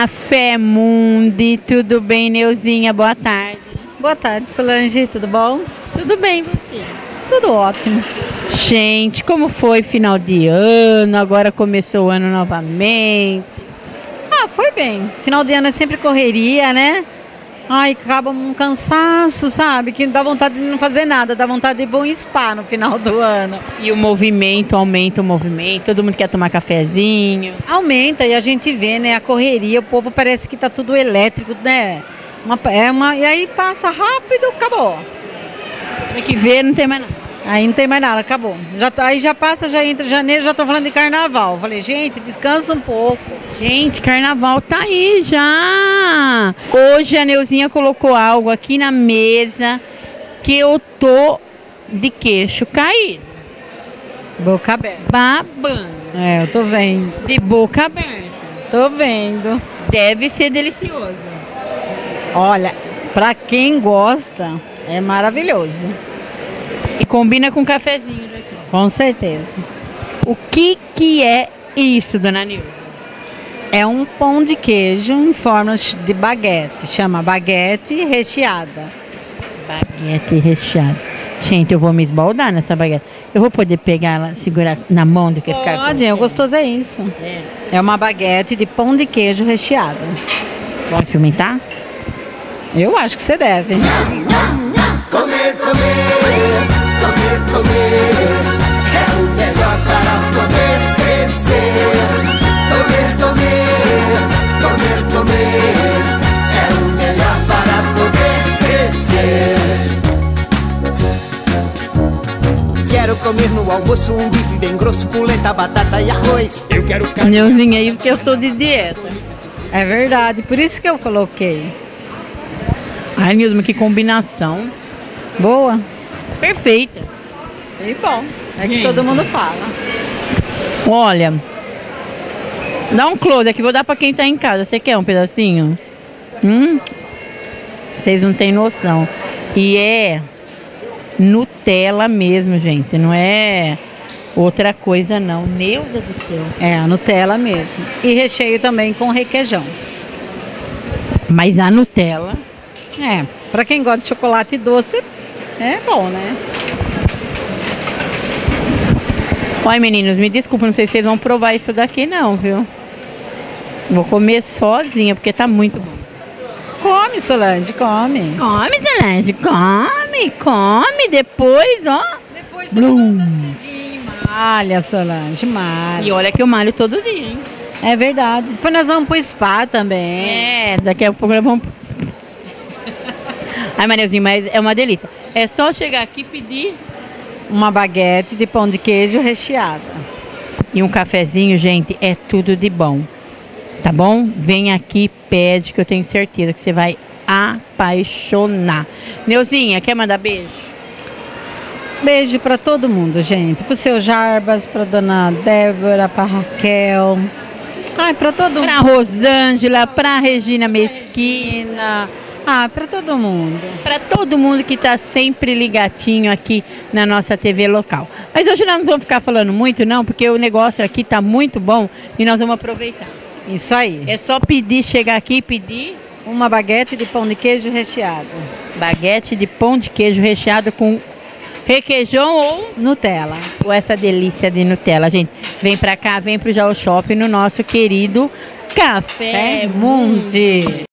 Café Mundi, tudo bem, Neuzinha? Boa tarde. Boa tarde, Solange, tudo bom? Tudo bem, você? Tudo ótimo. Gente, como foi final de ano? Agora começou o ano novamente. Ah, foi bem. Final de ano é sempre correria, né? Ai, acaba um cansaço, sabe? Que dá vontade de não fazer nada, dá vontade de ir bom spa no final do ano. E o movimento aumenta o movimento, todo mundo quer tomar cafezinho. Aumenta e a gente vê, né? A correria, o povo parece que tá tudo elétrico, né? Uma, é uma, e aí passa rápido, acabou. Tem que ver, não tem mais nada. Aí não tem mais nada, acabou. Já, tá- aí já passa, já entra janeiro, já tô falando de carnaval. Falei, gente, descansa um pouco. Gente, carnaval tá aí já. Hoje a Neuzinha colocou algo aqui na mesa que eu tô de queixo caído, Boca aberta. babando, É, eu tô vendo. de boca aberta. Tô vendo. Deve ser delicioso. Olha, pra quem gosta, é maravilhoso. E combina com um cafezinho daqui. Com certeza. O que que é isso, dona Nilza? É um pão de queijo em forma de baguete. Chama baguete recheada. Baguete recheada. Gente, eu vou me esbaldar nessa baguete. Eu vou poder pegar ela, segurar na mão do que ficar com Pode, é gostoso é isso. É. É uma baguete de pão de queijo recheada. Vamos experimentar? Eu acho que você deve. Comer, comer, comer, comer é o melhor para poder crescer. Comer, comer, comer, comer é o melhor para poder crescer. Quero comer no almoço um bife bem grosso, polenta, batata e arroz. Eu quero carne. Neuzinha aí, porque eu tô de dieta. É verdade, por isso que eu coloquei. Ai, Deus, que combinação. Boa. Perfeita. E bom. É que todo mundo fala. Olha, dá um close aqui, vou dar pra quem tá em casa. Você quer um pedacinho? Hum? Vocês não têm noção. E é Nutella mesmo, gente. Não é outra coisa, não. Neuza do céu. É, a Nutella mesmo. E recheio também com requeijão. Mas a Nutella. É, pra quem gosta de chocolate doce, é bom, né? Olha, meninos, me desculpa, não sei se vocês vão provar isso daqui, não, viu? Vou comer sozinha, porque tá muito bom. Come, Solange, come. Come, Celeste, come, come. Depois, ó. Depois Blum. malha, Solange, malha. E olha que eu malho todo dia, hein? É verdade. Depois nós vamos pro spa também. É, daqui a pouco nós vamos. Ai, Maneuzinho, mas é uma delícia. É só chegar aqui e pedir. Uma baguete de pão de queijo recheada. E um cafezinho, gente, é tudo de bom. Tá bom? Vem aqui, pede, que eu tenho certeza que você vai apaixonar. Neuzinha, quer mandar beijo? Beijo pra todo mundo, gente. Pro seu Jarbas, pra dona Débora, pra Raquel. Ai, pra todo Pra Rosângela, pra Regina Mesquita. Ah, pra todo mundo. Para todo mundo que está sempre ligatinho aqui na nossa TV local. Mas hoje nós não vamos ficar falando muito, não, porque o negócio aqui está muito bom e nós vamos aproveitar. Isso aí. É só pedir, chegar aqui e pedir Uma baguete de pão de queijo recheado. baguete de pão de queijo recheado com requeijão ou, Nutella. ou essa delícia de Nutella, gente. Vem para cá, vem pro Jaú Shopping no nosso querido Café É Mundi.